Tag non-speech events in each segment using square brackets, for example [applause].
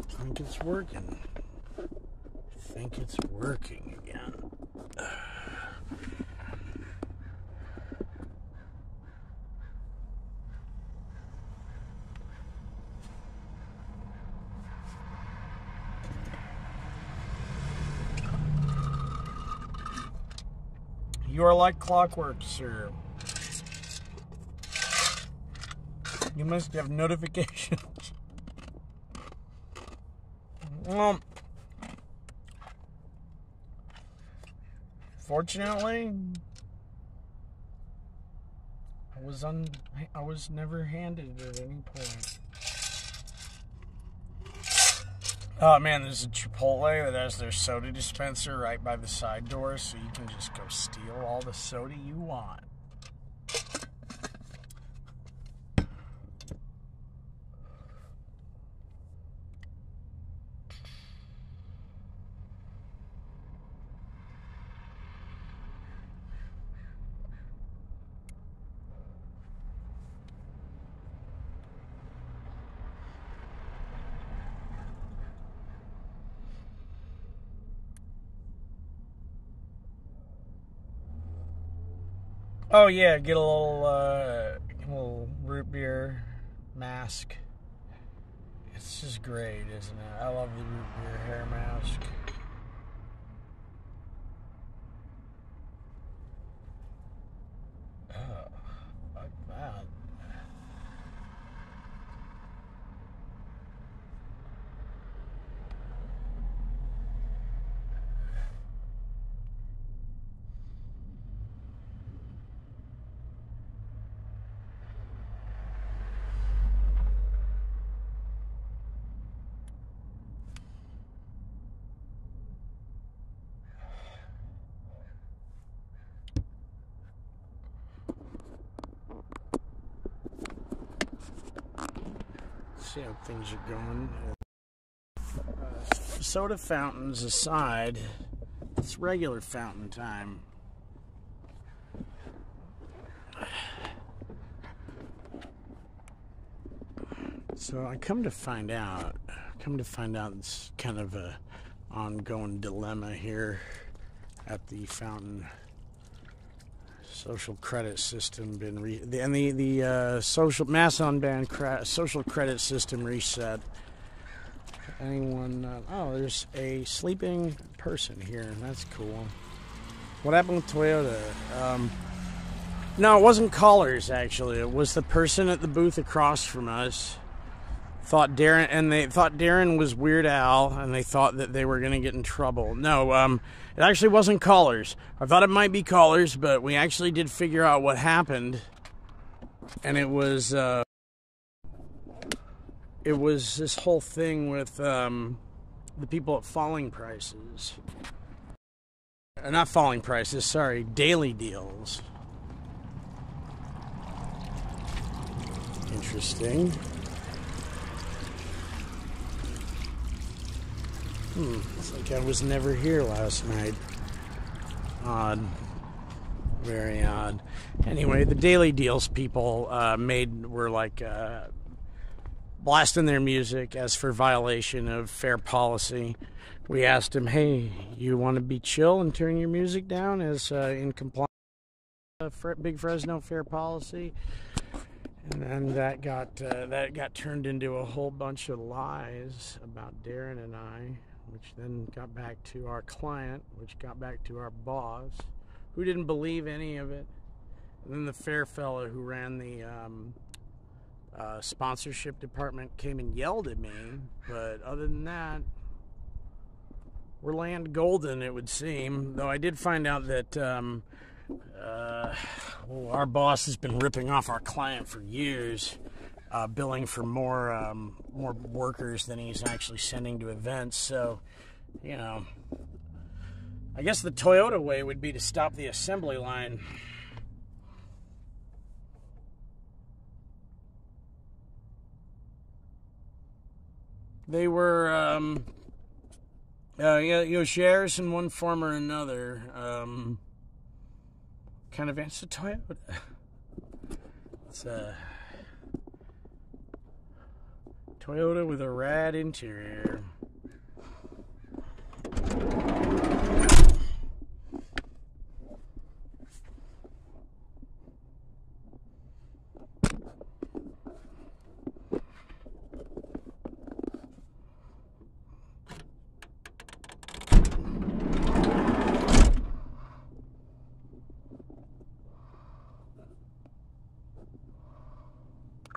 I think it's working. I think it's working again. You are like clockwork, sir. You must have [laughs] notifications. Well, fortunately, I was un I was never handed it at any point. Oh man, there's a Chipotle that has their soda dispenser right by the side door, so you can just go steal all the soda you want. Oh yeah, get a little uh, little root beer mask. It's just great, isn't it? I love the root beer hair mask. Oh, like that. See how things are going. Uh, soda fountains aside, it's regular fountain time. So I come to find out, come to find out it's kind of a ongoing dilemma here at the fountain social credit system been re- and the the uh, social mass unbanned cra- social credit system reset. Anyone? Uh, oh, there's a sleeping person here. That's cool. What happened with Toyota? Um, no, it wasn't callers actually. It was the person at the booth across from us. Thought Darren and they thought Darren was Weird Al, and they thought that they were going to get in trouble. No, um, it actually wasn't callers. I thought it might be callers, but we actually did figure out what happened, and it was uh, it was this whole thing with um, the people at Falling Prices. Uh, not Falling Prices, sorry, Daily Deals. Interesting. Hmm, it's like I was never here last night. Odd. Very odd. Anyway, the Daily Deals people uh, made were like uh, blasting their music as for violation of fair policy. We asked them, "Hey, you want to be chill and turn your music down as uh, in compliance with Big Fresno fair policy?" And then that got uh, that got turned into a whole bunch of lies about Darren and I which then got back to our client, which got back to our boss, who didn't believe any of it. And then the fair fellow who ran the um, uh, sponsorship department came and yelled at me. But other than that, we're land golden, it would seem. Though I did find out that um, uh, well, [sighs] our boss has been ripping off our client for years uh, billing for more um, more workers than he's actually sending to events. So, you know, I guess the Toyota way would be to stop the assembly line. They were, um, uh, yeah, you know, shares in one form or another. Um, kind of answer Toyota. [laughs] It's uh Toyota with a rad interior.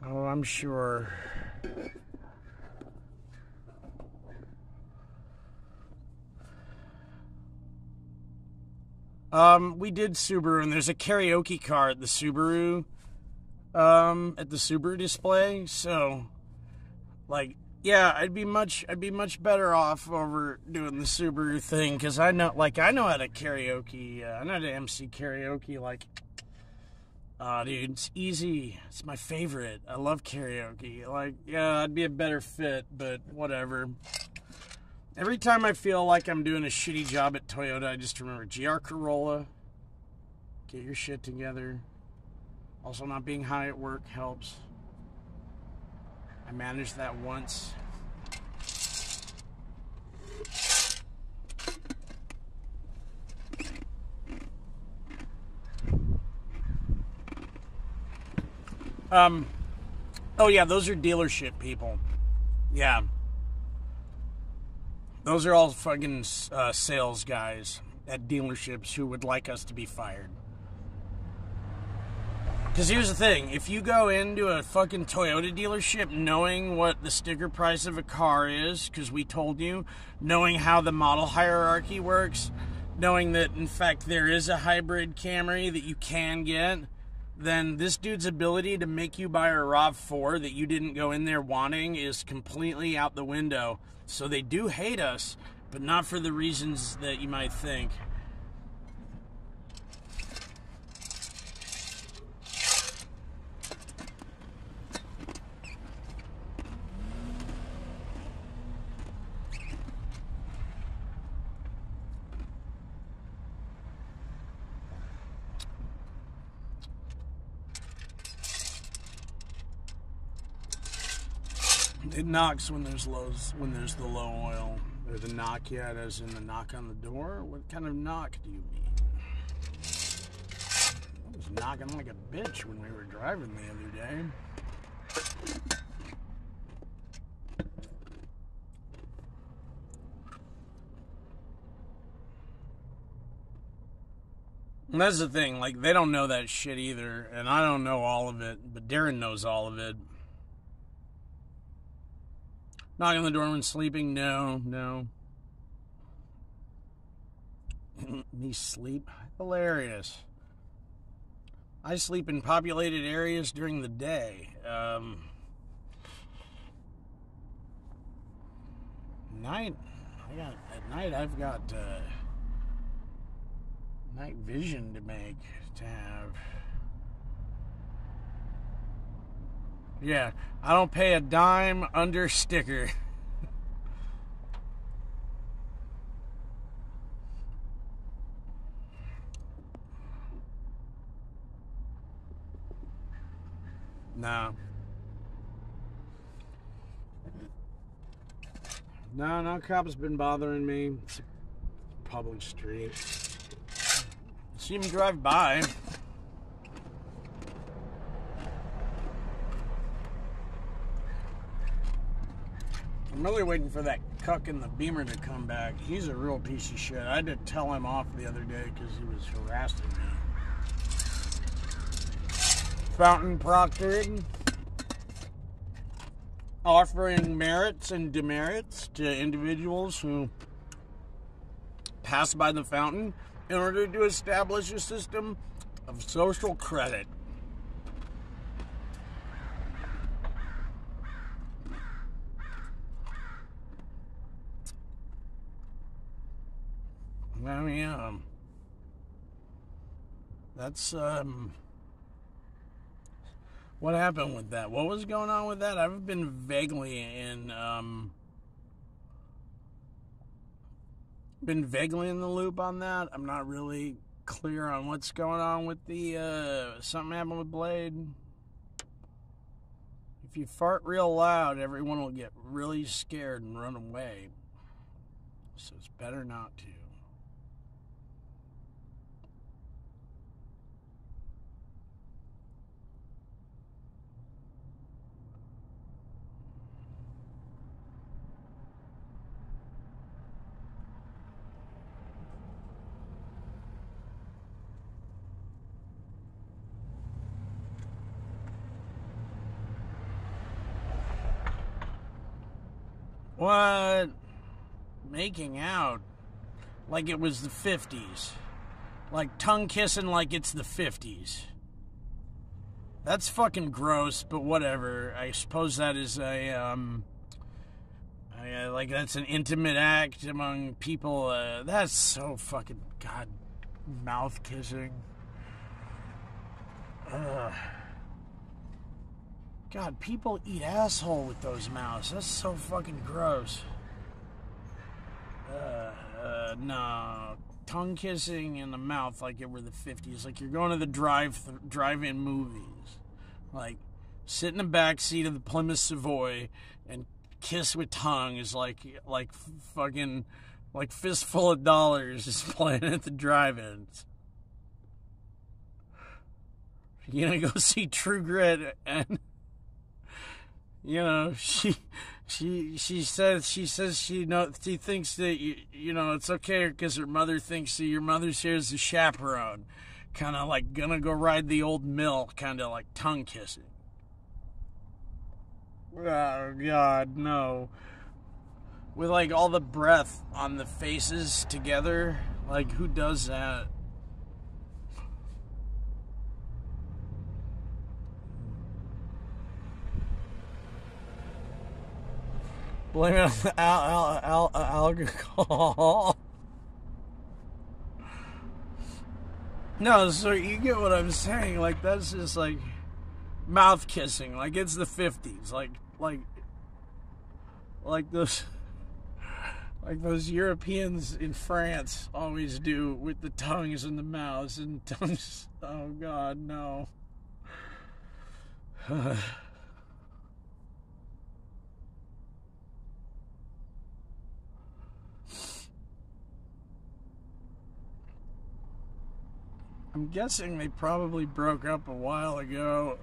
Oh, I'm sure. Um, we did Subaru, and there's a karaoke car at the Subaru, um, at the Subaru display. So, like, yeah, I'd be much, I'd be much better off over doing the Subaru thing because I know, like, I know how to karaoke. Uh, I know how to MC karaoke, like Oh, dude, it's easy. It's my favorite. I love karaoke. Like, yeah, I'd be a better fit, but whatever. Every time I feel like I'm doing a shitty job at Toyota, I just remember GR Corolla. Get your shit together. Also, not being high at work helps. I managed that once. Um, oh yeah, those are dealership people. Yeah, those are all fucking uh, sales guys at dealerships who would like us to be fired. Because here's the thing if you go into a fucking Toyota dealership knowing what the sticker price of a car is, because we told you, knowing how the model hierarchy works, knowing that in fact there is a hybrid Camry that you can get, then this dude's ability to make you buy a RAV4 that you didn't go in there wanting is completely out the window. So they do hate us, but not for the reasons that you might think. It knocks when there's lows when there's the low oil. Or the knock yet as in the knock on the door? What kind of knock do you mean? I was knocking like a bitch when we were driving the other day. And that's the thing, like they don't know that shit either, and I don't know all of it, but Darren knows all of it. Knocking on the door when sleeping? No, no. [clears throat] Me sleep? Hilarious. I sleep in populated areas during the day. Um, night, I got at night. I've got uh, night vision to make to have. Yeah, I don't pay a dime under sticker. [laughs] no. No, no cop's been bothering me. It's a public street. See him drive by. I'm really waiting for that cuck in the Beamer to come back. He's a real piece of shit. I had to tell him off the other day because he was harassing me. Fountain proctored, offering merits and demerits to individuals who pass by the fountain in order to establish a system of social credit. I mean, um, that's um, what happened with that. What was going on with that? I've been vaguely in um, been vaguely in the loop on that. I'm not really clear on what's going on with the uh, something happened with Blade. If you fart real loud, everyone will get really scared and run away. So it's better not to. What? Making out like it was the 50s. Like tongue kissing like it's the 50s. That's fucking gross, but whatever. I suppose that is a um I, like that's an intimate act among people. Uh, that's so fucking god mouth kissing. Ugh. God, people eat asshole with those mouths. That's so fucking gross. Uh, uh, no. Tongue kissing in the mouth like it were the 50s. Like you're going to the drive drive-in movies. Like sit in the back seat of the Plymouth Savoy and kiss with tongue is like like fucking like fistful of dollars [laughs] is playing at the drive-ins. You're gonna go [laughs] see True Grit and you know [laughs] she she she says she says she know she thinks that you you know it's okay because her mother thinks that your mother's here as a chaperone kind of like gonna go ride the old mill kind of like tongue kissing oh god no. With like all the breath on the faces together like who does that Blame it on the al- al- al- uh, alcohol. no, so you get what I'm saying. Like that's just like mouth kissing. Like it's the '50s. Like like like those like those Europeans in France always do with the tongues and the mouths and [laughs] tongues. Oh God, no. [sighs] [sighs] I'm guessing they probably broke up a while ago.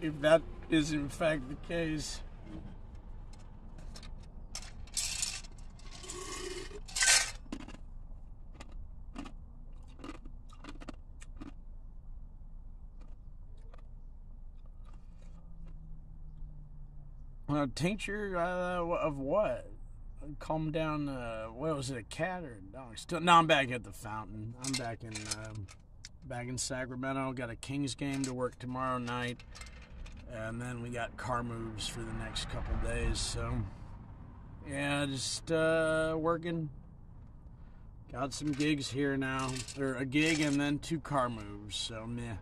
If that is in fact the case. A tincture uh, of what? Calm down. Uh, what was it, a cat or a dog? Still, no, I'm back at the fountain. I'm back in um, back in Sacramento. Got a Kings game to work tomorrow night, and then we got car moves for the next couple days. So yeah, just uh, working. Got some gigs here now, or a gig and then two car moves. So meh.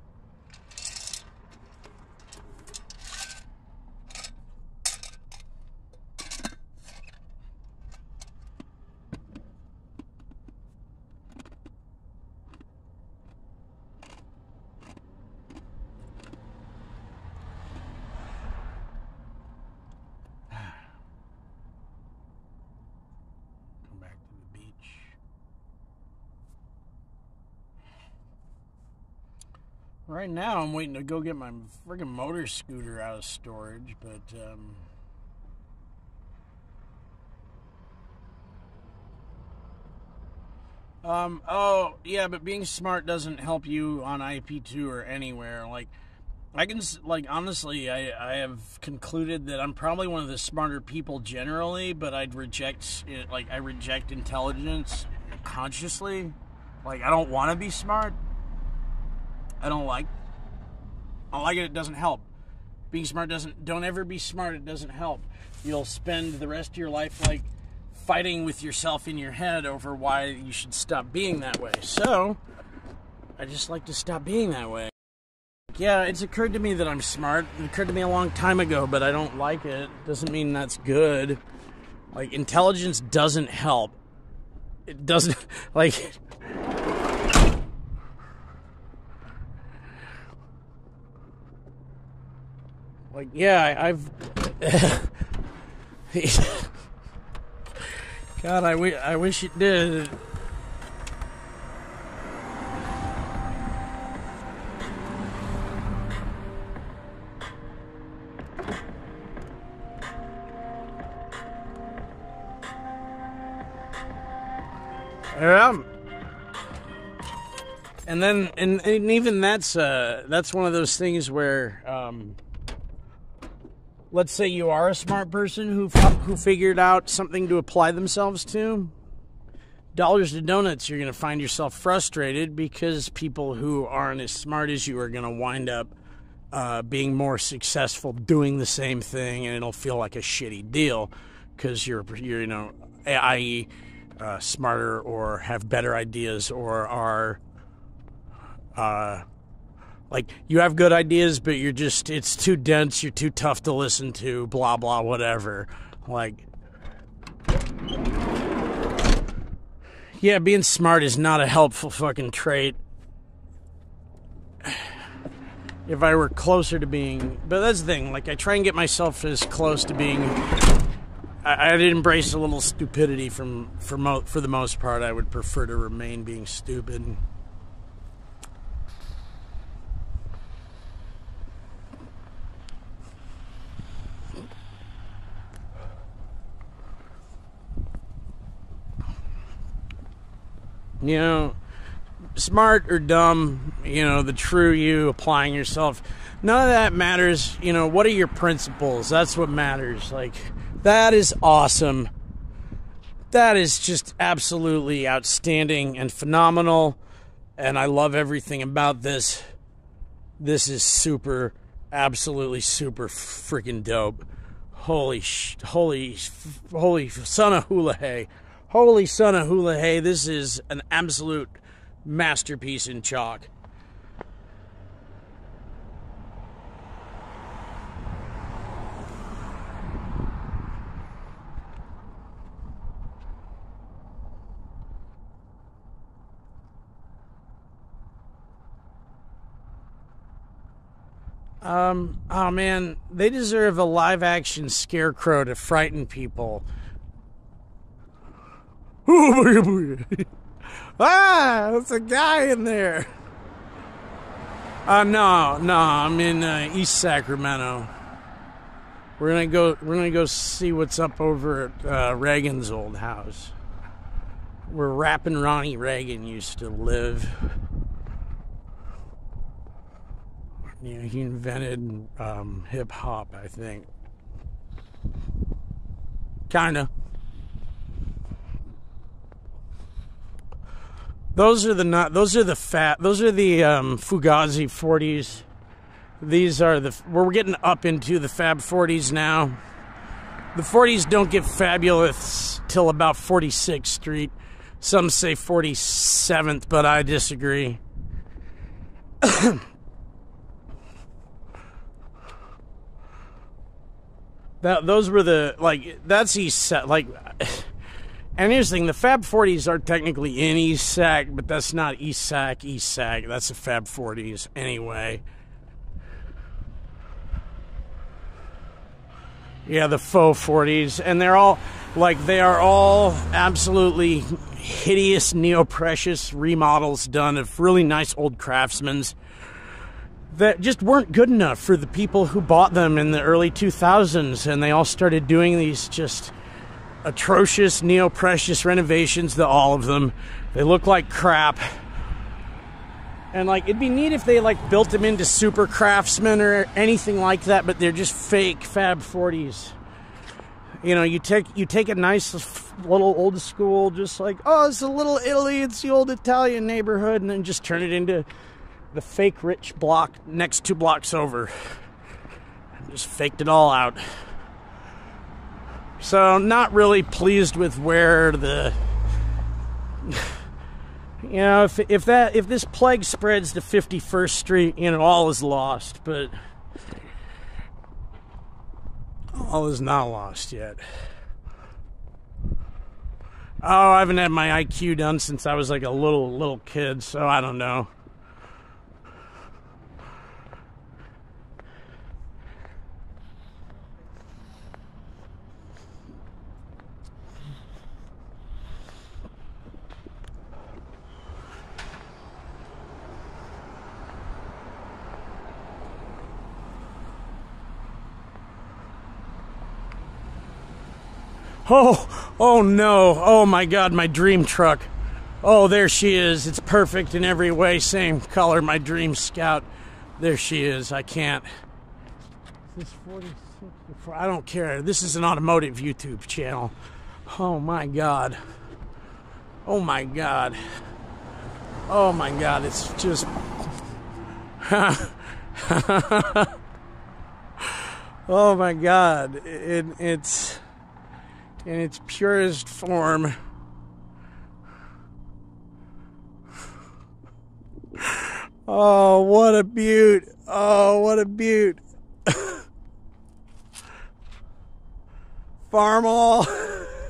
Right now, I'm waiting to go get my friggin' motor scooter out of storage, but um, Um, oh, yeah, but being smart doesn't help you on IP2 or anywhere. Like, I can, like, honestly, I, I have concluded that I'm probably one of the smarter people generally, but I'd reject it, like, I reject intelligence consciously. Like, I don't want to be smart. I don't like. I like it. It doesn't help. Being smart doesn't. Don't ever be smart. It doesn't help. You'll spend the rest of your life like fighting with yourself in your head over why you should stop being that way. So, I just like to stop being that way. Yeah, it's occurred to me that I'm smart. It occurred to me a long time ago, but I don't like it. Doesn't mean that's good. Like intelligence doesn't help. It doesn't [laughs] like Like, yeah, I, I've. [laughs] God, I, w- I wish it did. Yeah. And then, and, and even that's uh, that's one of those things where, um, let's say you are a smart person who who figured out something to apply themselves to. Dollars to donuts, you're going to find yourself frustrated because people who aren't as smart as you are going to wind up uh, being more successful doing the same thing, and it'll feel like a shitty deal because you're, you're you know, i.e uh, smarter or have better ideas or are uh, like you have good ideas but you're just it's too dense you're too tough to listen to blah blah whatever like yeah being smart is not a helpful fucking trait [sighs] if i were closer to being but that's the thing like i try and get myself as close to being I, would embrace a little stupidity from for mo- for the most part. I would prefer to remain being stupid. You know, smart or dumb, you know, the true you applying yourself, none of that matters. You know, what are your principles? That's what matters. Like, that is awesome. That is just absolutely outstanding and phenomenal. And I love everything about this. This is super, absolutely super freaking dope. Holy, sh- holy, holy son of hula hey. Holy son of hula hey. This is an absolute masterpiece in chalk. Um, oh man, they deserve a live action scarecrow to frighten people. [laughs] ah, there's a guy in there. Uh, no, no, I'm in uh, East Sacramento. We're gonna go. We're gonna go see what's up over at uh, Reagan's old house, where Rappin' Ronnie Reagan used to live. you know, he invented um, hip hop, I think. Kinda. Those are the not. Those are the fat. Those are the um, Fugazi 40s. These are the. We're getting up into the Fab 40s now. The 40s don't get fabulous till about 46th Street. Some say 47th, but I disagree. [coughs] That those were the like that's East Sac like. And here's the thing: the Fab 40s are technically in East Sac, but that's not East Sac. East Sac. That's the Fab 40s anyway. Yeah, the faux 40s, and they're all like they are all absolutely hideous neo-precious remodels done of really nice old craftsmen's that just weren't good enough for the people who bought them in the early 2000s and they all started doing these just atrocious neo-precious renovations to all of them they look like crap and like it'd be neat if they like built them into super craftsmen or anything like that but they're just fake fab 40s you know you take you take a nice little old school just like oh it's a little italy it's the old italian neighborhood and then just turn it into the fake rich block next two blocks over. Just faked it all out. So, not really pleased with where the. [sighs] You know, if, if that if this plague spreads to 51st Street, you know, all is lost. But all is not lost yet. Oh, I haven't had my IQ done since I was like a little little kid, so I don't know. Oh, oh no. Oh my god, my dream truck. Oh, there she is. It's perfect in every way. Same color, my dream scout. There she is. I can't. Is this 46? I don't care. This is an automotive YouTube channel. Oh my god. Oh my god. Oh my god. It's just. [laughs] oh my god. It, it's in its purest form. Oh, what a beaut. Oh, what a beaut. Farmall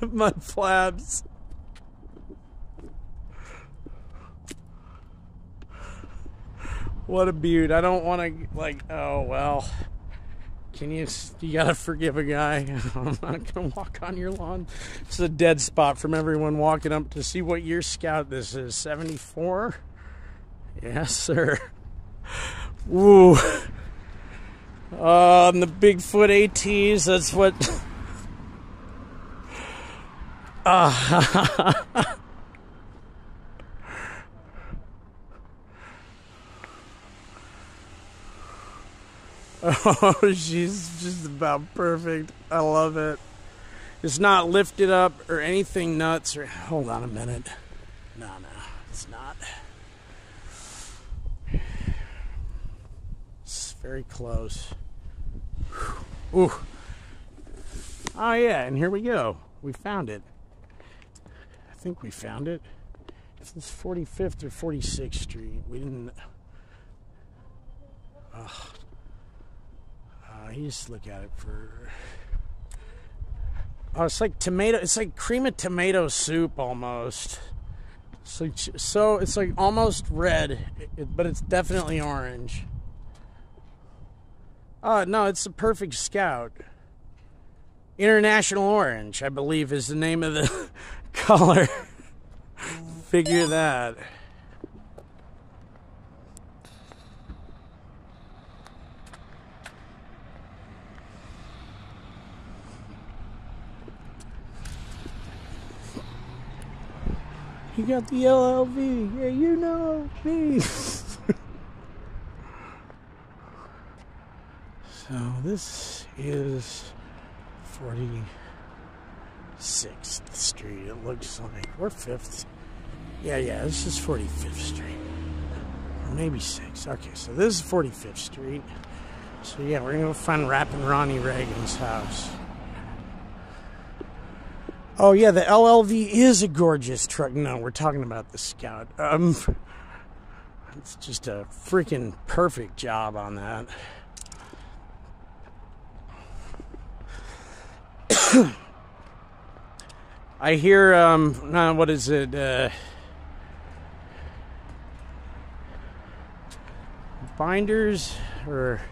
[laughs] mud flaps. What a beaut. I don't want to, like, oh, well. Can you, you gotta forgive a guy. [laughs] I'm not gonna walk on your lawn. It's a dead spot from everyone walking up to see what year scout this is. 74? Yes, sir. Woo. Uh, on the Bigfoot ATs, that's what. Uh, [laughs] [laughs] [laughs] oh, she's just about perfect. I love it. It's not lifted up or anything nuts or. Hold on a minute. No, no, it's not. It's very close. Ooh. Oh, yeah, and here we go. We found it. I think we found it. it. Is this 45th or 46th Street? We didn't. Ugh. Uh, you just look at it for. Oh, it's like tomato. It's like cream of tomato soup almost. So, so it's like almost red, but it's definitely orange. Oh, no, it's the perfect scout. International Orange, I believe, is the name of the [laughs] color. Figure that. You got the LLV. Yeah, you know me. [laughs] So this is 46th Street. It looks like we're 5th. Yeah, yeah, this is 45th Street. Or maybe 6th. Okay, so this is 45th Street. So yeah, we're gonna go find Rapping Ronnie Reagan's house. Oh yeah, the LLV is a gorgeous truck. No, we're talking about the Scout. Um, it's just a freaking perfect job on that. [coughs] I hear, um, what is it? Uh, binders or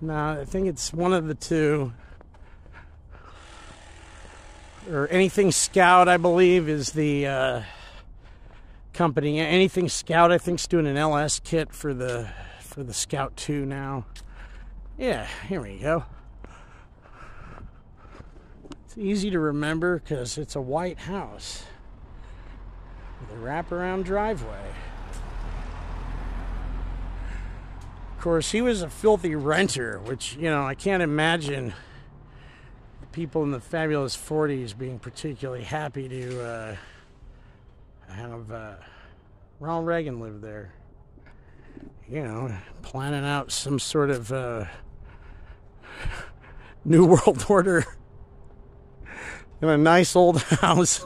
no, I think it's one of the two. Or anything Scout, I believe, is the uh, company. Anything Scout, I think, is doing an LS kit for the for the Scout Two now. Yeah, here we go It's easy to remember because it's a white house with a wraparound driveway. Of course, he was a filthy renter, which, you know, I can't imagine people in the fabulous 40s being particularly happy to uh, have uh, Ronald Reagan live there. You know, planning out some sort of uh, [laughs] New World Order [laughs] in a nice old [laughs] house.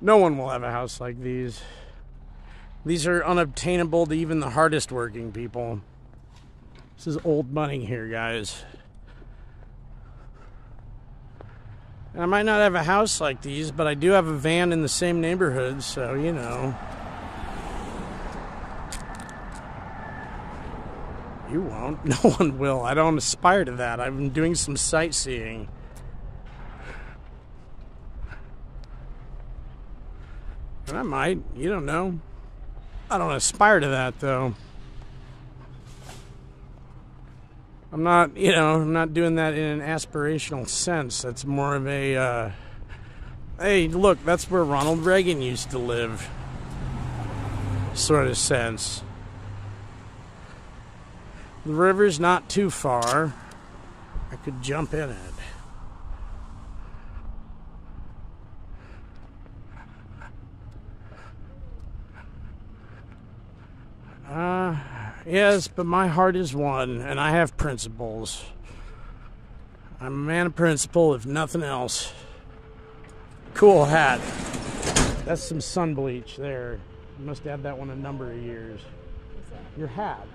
No one will have a house like these. These are unobtainable to even the hardest working people. This is old money here, guys. And I might not have a house like these, but I do have a van in the same neighborhood, so you know. You won't. [laughs] No one will. I don't aspire to that. I've been doing some sightseeing. And I might. You don't know. I don't aspire to that, though. I'm not, you know, I'm not doing that in an aspirational sense. That's more of a, uh, hey, look, that's where Ronald Reagan used to live, sort of sense. The river's not too far. I could jump in it. Uh, yes, but my heart is one, and I have principles. I'm a man of principle, if nothing else. Cool hat. That's some sun bleach there. You must have had that one a number of years. Your hat.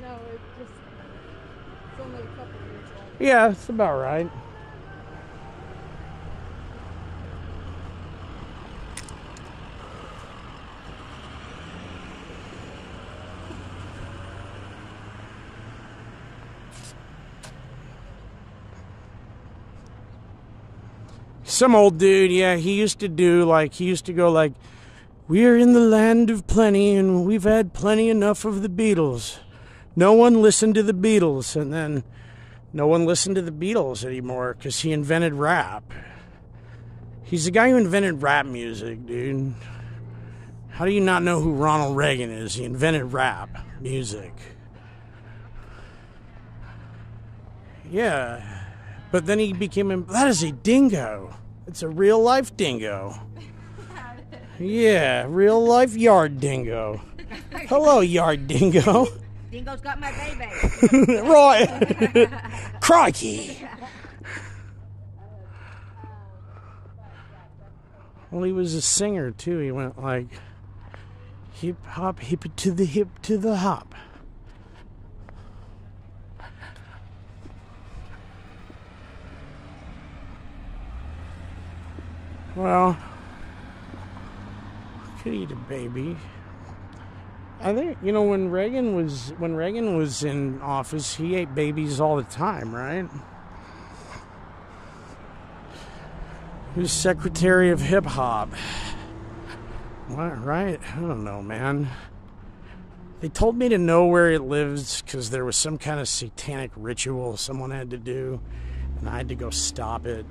No, it just it's only a couple years old. Yeah, that's about right. Some old dude, yeah, he used to do like, he used to go like, We're in the land of plenty and we've had plenty enough of the Beatles. No one listened to the Beatles, and then no one listened to the Beatles anymore because he invented rap. He's the guy who invented rap music, dude. How do you not know who Ronald Reagan is? He invented rap music. Yeah. But then he became that is a dingo. It's a real life dingo. Yeah, real life yard dingo. Hello, yard dingo. Dingo's got my baby. [laughs] right. Crikey. Well, he was a singer too. He went like hip hop, hip to the hip to the hop. Well, could eat a baby. I think you know when Reagan was when Reagan was in office, he ate babies all the time, right? He was Secretary of Hip Hop. What, right? I don't know, man. They told me to know where it lives because there was some kind of satanic ritual someone had to do, and I had to go stop it.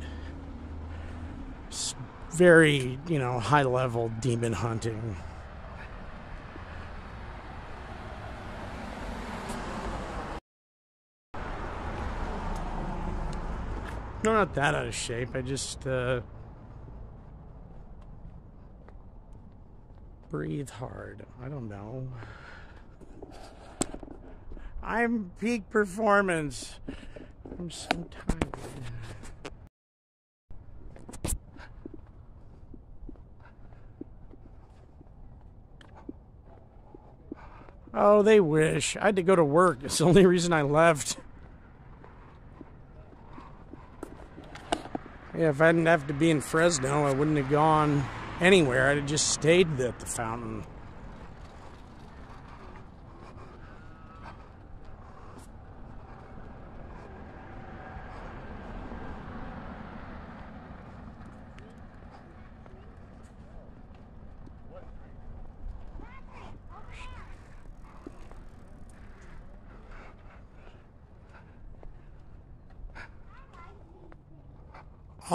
Very, you know, high level demon hunting. No, not that out of shape. I just uh, breathe hard. I don't know. I'm peak performance. I'm so tired. Oh, they wish. I had to go to work. It's the only reason I left. Yeah, if I didn't have to be in Fresno, I wouldn't have gone anywhere. I'd have just stayed at the fountain.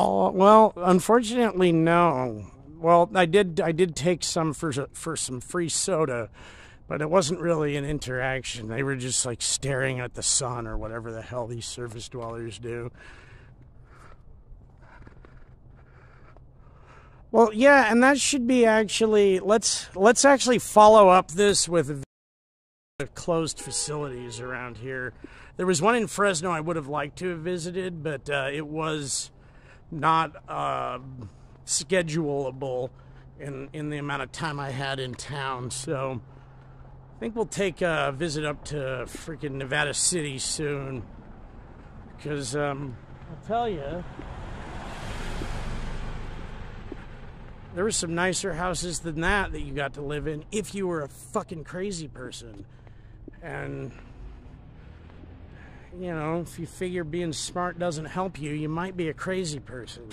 Oh well, unfortunately, no. Well, I did. I did take some for for some free soda, but it wasn't really an interaction. They were just like staring at the sun or whatever the hell these surface dwellers do. Well, yeah, and that should be actually let's let's actually follow up this with the closed facilities around here. There was one in Fresno I would have liked to have visited, but uh, it was not uh, schedulable in in the amount of time I had in town. So I think we'll take a visit up to freaking Nevada City soon. Because um, I'll tell you, there were some nicer houses than that that you got to live in if you were a fucking crazy person. And you know, if you figure being smart doesn't help you, you might be a crazy person.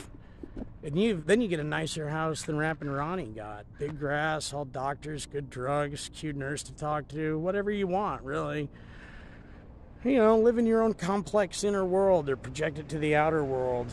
And you then you get a nicer house than Rappin' Ronnie got. Big grass, all doctors, good drugs, cute nurse to talk to, whatever you want, really. You know, live in your own complex inner world or project it to the outer world.